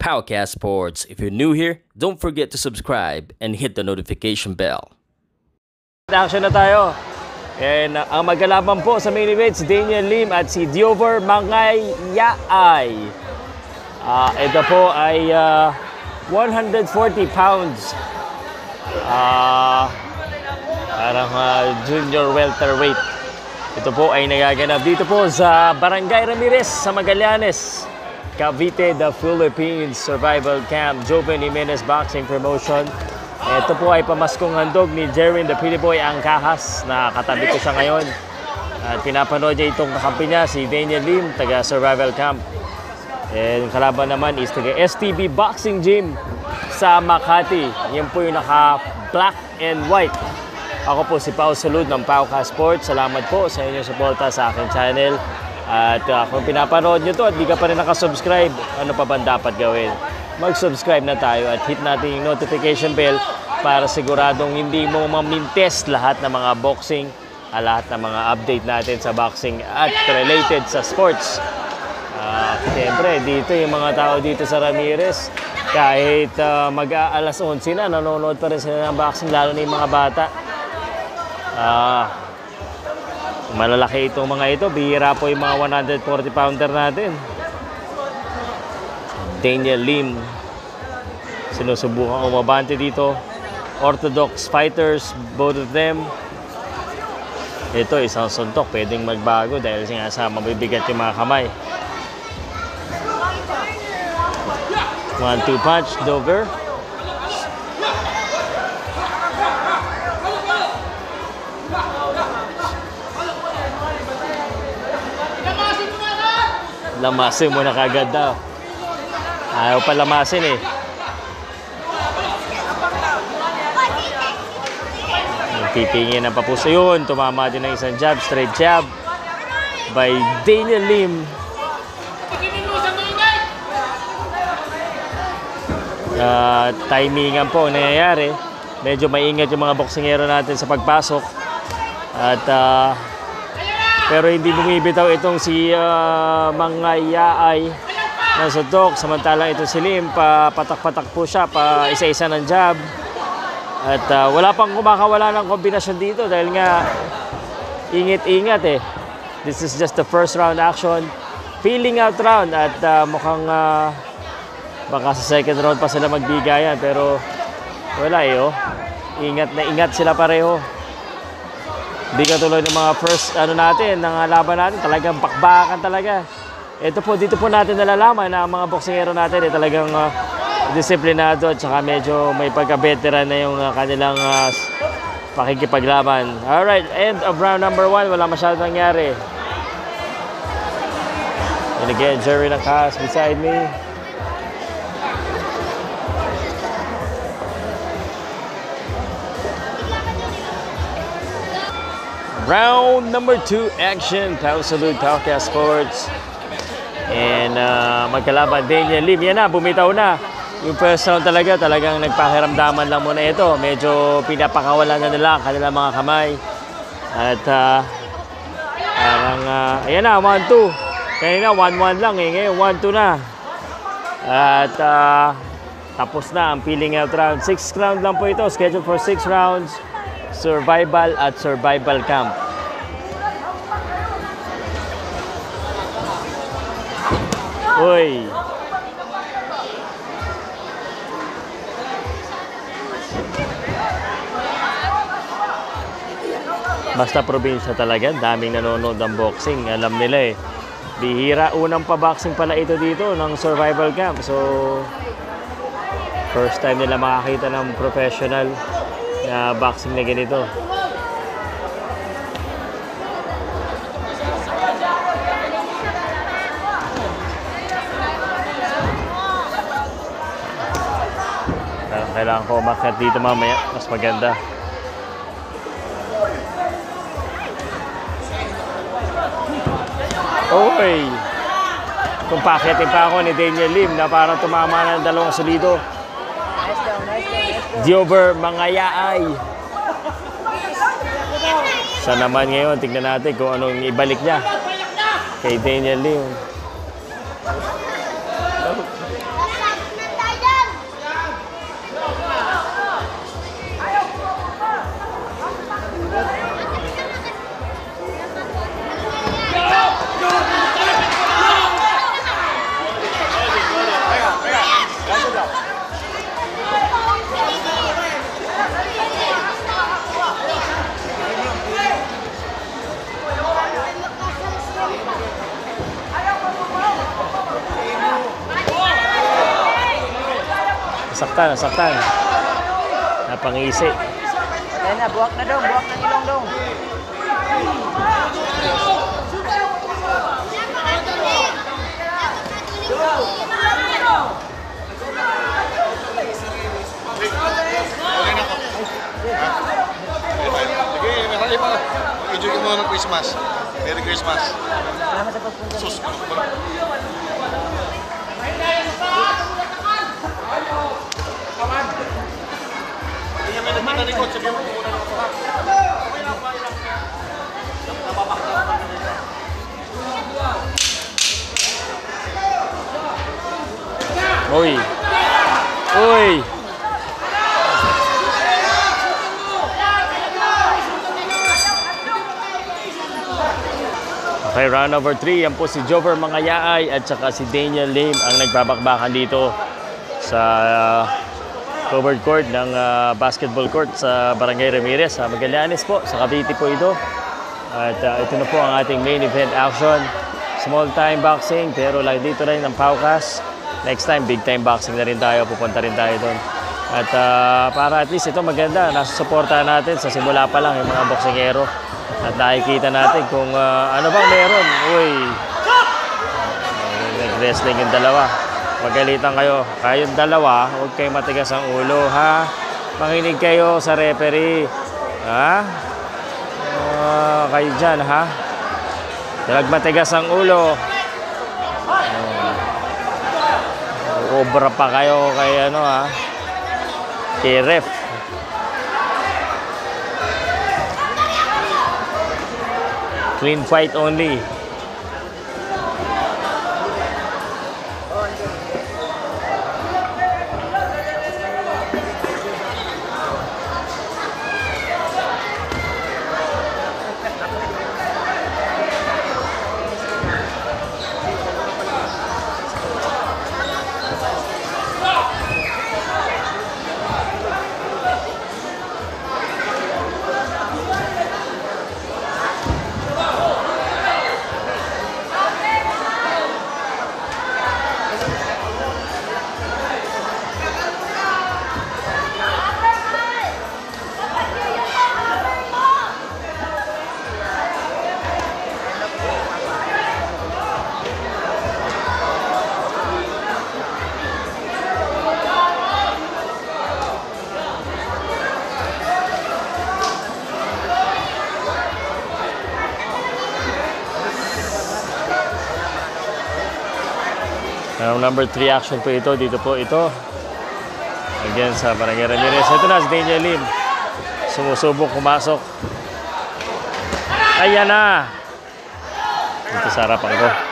Powercast Sports. If you're new here, don't forget to subscribe and hit the notification bell. Action na tayo. And uh, ang magkalaban po sa main event si Daniel Lim at si Diover Mangayaay. Ah, ito po ay ah, 140 pounds. Ah, parang ah, junior welterweight. Ito po ay nagaganap dito po sa Barangay Ramirez sa Magallanes. Cavite, the Philippines Survival Camp, Joven Jimenez Boxing Promotion. Ito po ay pamaskong handog ni Jerwin the Pretty Boy Angkahas na katabi ko siya ngayon. At pinapanood niya itong kakampi niya, si Daniel Lim, taga Survival Camp. And kalaban naman is taga STB Boxing Gym sa Makati. Yan po yung naka black and white. Ako po si Pao Salud ng Pauka Sports. Salamat po sa inyong suporta sa aking channel. At uh, kung pinapanood nyo to at di ka pa rin nakasubscribe, ano pa ba dapat gawin? Mag-subscribe na tayo at hit natin yung notification bell para siguradong hindi mo mamintes lahat ng mga boxing, ah, lahat ng mga update natin sa boxing at related sa sports. Ah, Siyempre, dito yung mga tao dito sa Ramirez, kahit ah, mag-aalas 11 na, nanonood pa rin sila ng boxing, lalo na yung mga bata. Ah, malalaki itong mga ito, bihira po yung mga 140 pounder natin. Daniel Lim, sinusubukan umabante dito. Orthodox fighters, both of them. Ito, isang suntok, pwedeng magbago dahil nga mabibigat yung mga kamay. One, two punch, Dover. Lamasin mo na kagad daw. Ayaw pa lamasin eh. Nagtitingin ng papuso yun. Tumama din ng isang jab, straight jab. By Daniel Lim. Uh, timingan po ang nangyayari. Medyo maingat yung mga boksingero natin sa pagpasok. At ah, pero hindi bumibitaw itong si uh, Mangayaay ng Sodok. Samantalang ito si Lim, pa patak-patak po siya, pa isa-isa ng jab. At ah, wala pang kumakawala ng kombinasyon dito dahil nga ingit-ingat eh. This is just the first round action. Feeling out round at ah, mukhang ah, baka sa second round pa sila magbigayan pero wala eh oh. Ingat na ingat sila pareho. Hindi katulad ng mga first ano natin, ng laban natin, talagang bakbakan talaga. Ito po, dito po natin nalalaman na ang mga boksingero natin ay talagang ah, disiplinado at saka medyo may pagka-veteran na yung ah, kanilang ah, pakikipaglaban. Alright, end of round number one. Wala masyadong nangyari. And again, Jerry Nakas beside me. Round number two action. Pao Salud, Paucast Sports. And uh, magkalaban Daniel Lim. Yan na, bumitaw na. Yung first round talaga, talagang nagpakiramdaman lang muna ito. Medyo pinapakawalan na nila ang kanilang mga kamay. At uh, parang, uh, ayan na, 1-2. Kanina 1-1 lang eh, ngayon 1-2 na. At uh, tapos na ang peeling out round. 6 round lang po ito, scheduled for 6 rounds. Survival at Survival Camp. Uy! Basta probinsya talaga, daming nanonood ng boxing. Alam nila eh. Bihira, unang pa-boxing pala ito dito ng survival camp. So, first time nila makakita ng professional na boxing na ganito. Kaya Kailangan ko umakyat dito mamaya. Mas maganda. Oy! Kung pakitin pa ako ni Daniel Lim na parang tumama ng dalawang solido. Diover Mangayaay. Siya naman ngayon, tignan natin kung anong ibalik niya kay Daniel Lim. Nasaktan, nasaktan. Napangisi. Kaya na, buwak na dong, buwak ng ilong dong. Sige, marami pa. Enjoy ka muna ng Christmas. Merry Christmas. Salamat sa pagpunta. Sus, nagtatalikod. Sabihin mo muna ng mga. Uy. Uy. Okay, round number 3. Yan po si Jover Mangayaay at saka si Daniel Lim ang nagbabakbakan dito sa uh, covered court ng uh, basketball court sa Barangay Ramirez sa Magallanes po, sa Cavite po ito. At uh, ito na po ang ating main event action. Small time boxing pero lang dito rin ng Paukas. Next time, big time boxing na rin tayo. Pupunta rin tayo doon. At uh, para at least ito maganda, nasa suporta natin sa simula pa lang yung mga boksingero. At nakikita natin kung uh, ano bang meron. Uy, nag-wrestling yung dalawa. Magalitan kayo. Kayong dalawa, huwag kayong matigas ang ulo, ha? Makinig kayo sa referee. Ha? Ah, kayo dyan, ha? Dalag matigas ang ulo. Oh. Obra pa kayo kay ano, ha? Kay ref. Clean fight only. Ang number 3 action po ito, dito po ito. Again sa Barangay Ramirez. Ito na si Daniel Lim. Sumusubok pumasok. Ayan na! Dito sa harapan ko.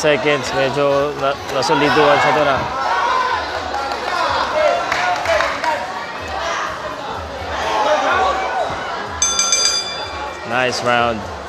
Seconds. Medyo na siya doon ah. Nice. Round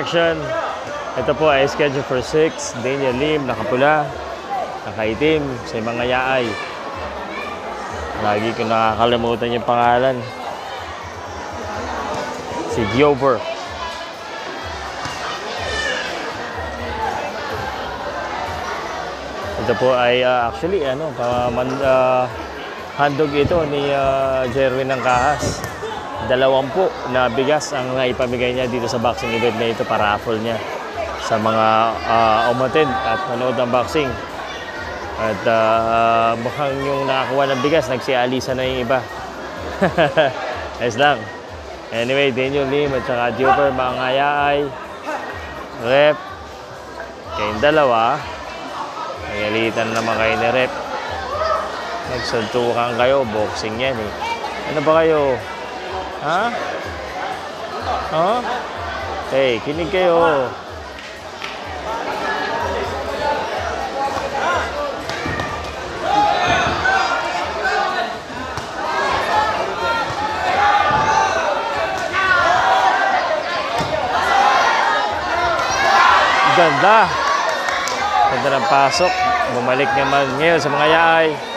action. Ito po ay schedule for 6. Daniel Lim, nakapula, nakaitim, sa mga yaay. Lagi ko nakakalimutan yung pangalan. Si Giover. Ito po ay ah, actually ano, pa, man, ah, handog ito ni uh, Jerwin ng Kahas. Dalawampu na bigas ang naipamigay niya dito sa boxing event na ito para raffle niya sa mga uh, umattend at manood ng boxing. At ah, mukhang yung nakakuha ng bigas, nagsialisa na yung iba. Ayos lang. Anyway, Daniel Lim at saka Dioper, mga ngayaay, rep, kayong dalawa, nagalitan naman kayo ni rep. Nagsuntukan kayo, boxing yan eh. Ano ba kayo? Ha? Ha? Hey, kinig kayo. Ganda. Ganda ng pasok. Bumalik naman ngayon sa mga yaay.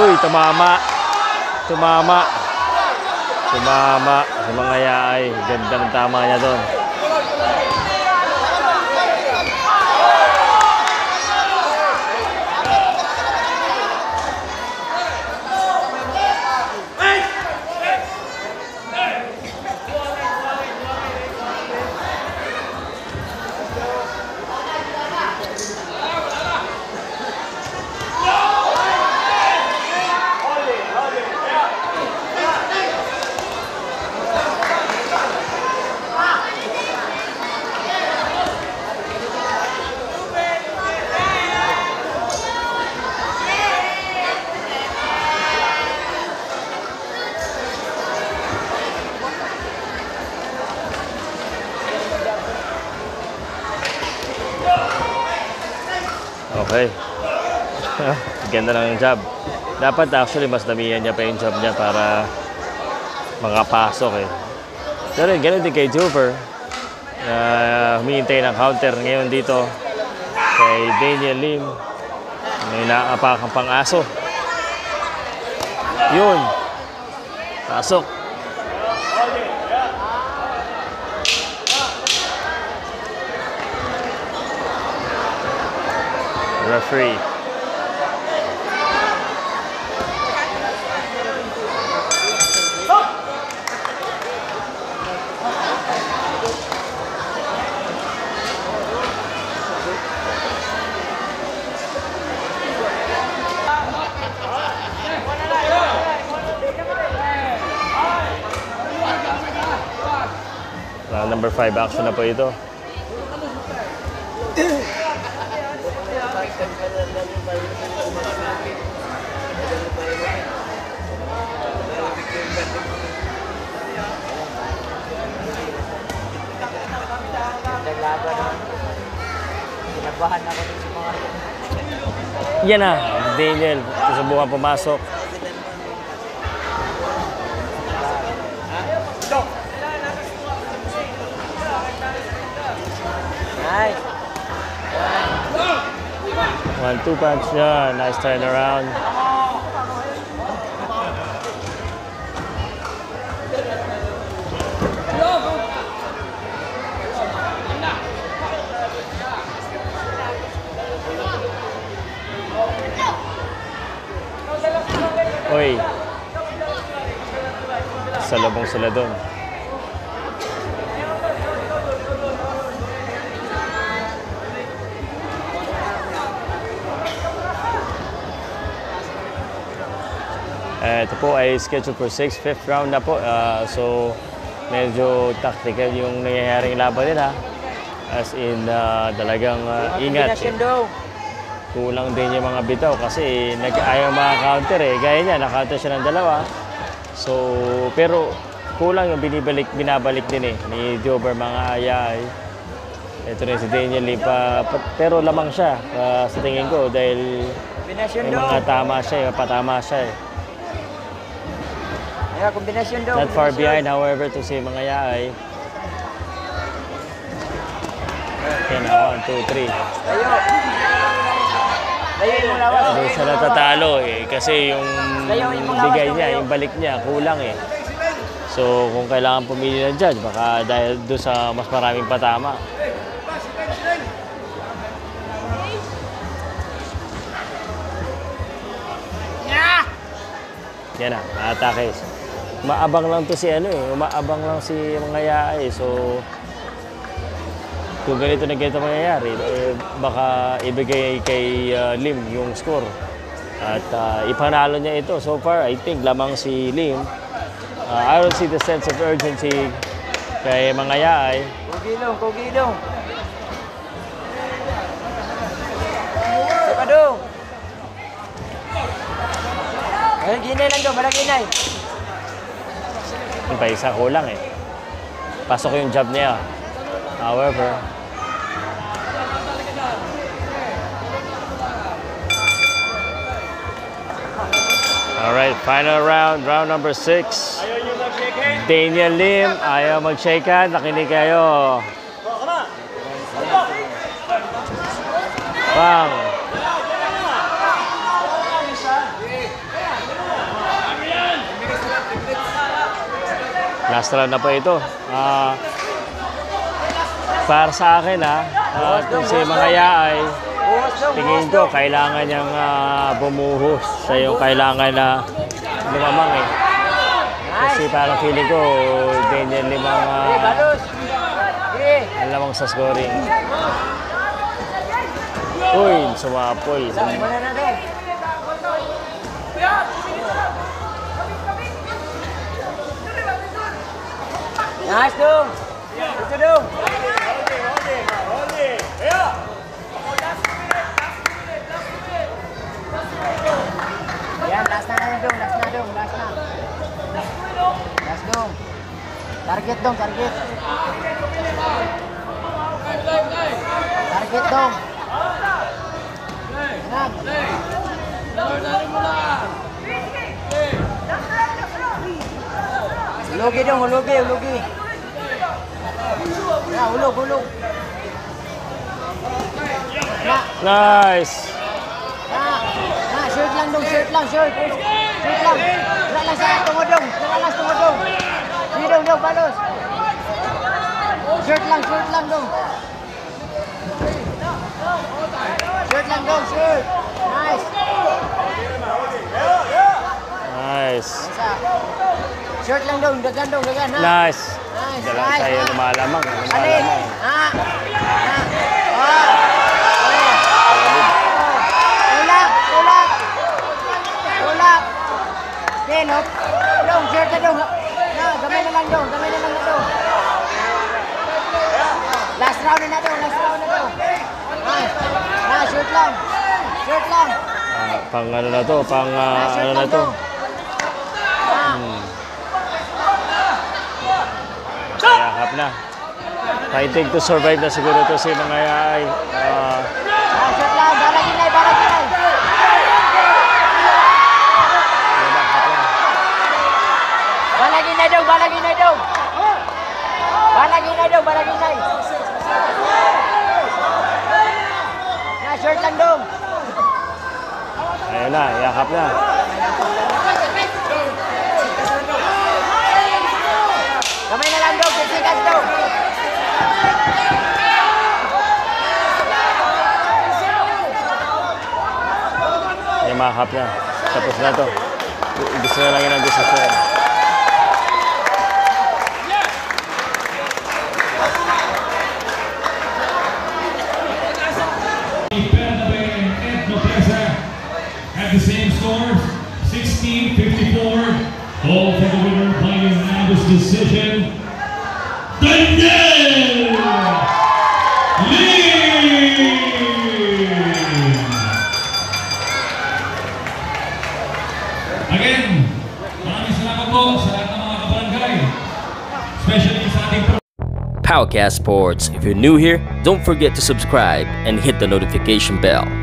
Uy, tumama. Tumama. Tumama sa mga. Ganda ng tama niya doon. Ganda ng job. Dapat actually mas damihan niya pa yung job niya para makapasok eh. Pero ganun din kay Jover. Na humihintay ng counter ngayon dito kay Daniel Lim. May naapakang pang aso. Yun. Pasok. Referee. Round number 5 action na po ito. Naglaban naman. Kinabahan ako sa mga... Yan na, Daniel. Susubukan pumasok. One, two punch niya. Nice turnaround. Uy. Salabong sila doon. Ito po ay scheduled for 6th, 5th round na po. Ah, so, medyo tactical yung nangyayaring laban nila. As in, ah, talagang ah, ingat. Kulang din yung mga bitaw kasi nag ayaw mga counter eh. Gaya niya, naka-counter siya ng dalawa. So, pero kulang yung binibalik, binabalik din eh ni Jober mga ayay. Ito rin si Daniel Lee pa, pa- pero lamang siya ah, sa tingin ko dahil may mga tama siya, may patama siya eh. Yeah, kombinasyon daw. Not far behind, however, to si mga yaay. Yan na, 1, 2, 3. Tayo! Tayo yung lawas. Doon sa natatalo eh, kasi yung bigay niya, yung balik niya, kulang eh. So kung kailangan pumili ng judge, baka dahil doon sa mas maraming patama. Yan na, atake. Maabang lang to si ano eh, umaabang lang si mga yaay. So, kung ganito na ganito mangyayari, eh, baka ibigay kay uh, Lim yung score. At uh, ipanalo niya ito. So far, I think lamang si Lim. Uh, I don't see the sense of urgency kay mga yaay. Kugilong, kugilong. Sipadong. Balaginay lang daw, balaginay. Yung pa isa kulang eh. Pasok yung job niya. However, Alright, final round, round number six. Daniel Lim, ayaw mag-shake hand, nakinig kayo. Bang! Last round na po ito. Ah, para sa akin ha, uh, si mga yaay, Buhos daw, tingin ko kailangan niyang ah, bumuhos sa yung kailangan na lumamang eh. Kasi parang feeling ko, Daniel limang Eh, uh, balos. Eh, lamang sa scoring. Uy, sumapoy. wala na daw. Nice dong. Ito dong. Yan, last na na dong, last na dong, last na. Last dong. Target dong, target. Target dong. Yan. Hulugi dong, hulugi, hulugi. Ya, hulog, hulog. Na, Nice! na, na, shirt lang dong, shirt lang, shirt. Shirt lang. Wala lang sa tumodong, wala lang sa tumodong. Sige dong, dong, balos. Shirt lang, shirt lang dong. Shirt lang dong, shirt. Nice. Nice! Isa. Shirt lang dong, dagan dong, dagan ha. Nice! Nice, sa'yo ha. lumalamang. Alin? Lumalamang. Ha? Ha? Ah. Tulak, tulak. Tulak. Okay, no? Dong, shirt na dong. Na, gamay na lang dong, gamay na lang dong. Last round na dong, last round na dong. Nice. Na, shirt lang. Shirt lang. Ah, pang ano na to, pang ah, shirt ano na to. dong. Ha? Yakap na. Fighting to survive na siguro to si mga yaay. Ah. Balagin na, na. Balagin na dong, balagin na dong. Balagin na dong, balagin na. Na, shirt lang dong. Ayun na, yakap na. Na. Tapos na to. Gusto na at the same score, 16-54. All for the winner by unanimous decision, Powercast Sports. If you're new here, don't forget to subscribe and hit the notification bell.